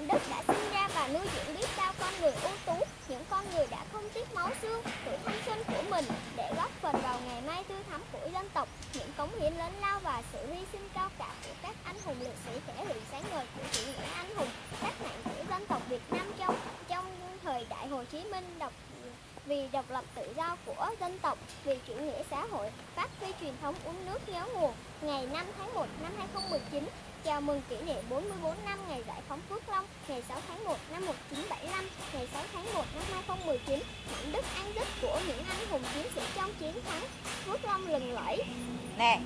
Mảnh đất đã sinh ra và nuôi dưỡng biết bao con người ưu tú, những con người đã không tiếc máu xương, tuổi thanh xuân của mình để góp phần vào ngày mai tươi thắm của dân tộc. Những cống hiến lớn lao và sự hy sinh cao cả của các anh hùng liệt sĩ thể hiện sáng ngời của chủ nghĩa vì độc lập tự do của dân tộc, vì chủ nghĩa xã hội, phát huy truyền thống uống nước nhớ nguồn. Ngày 5 tháng 1 năm 2019, chào mừng kỷ niệm 44 năm ngày giải phóng Phước Long, ngày 6 tháng 1 năm 1975, ngày 6 tháng 1 năm 2019, mảnh đức an đức của những anh hùng chiến sĩ trong chiến thắng Phước Long lừng lẫy. Nè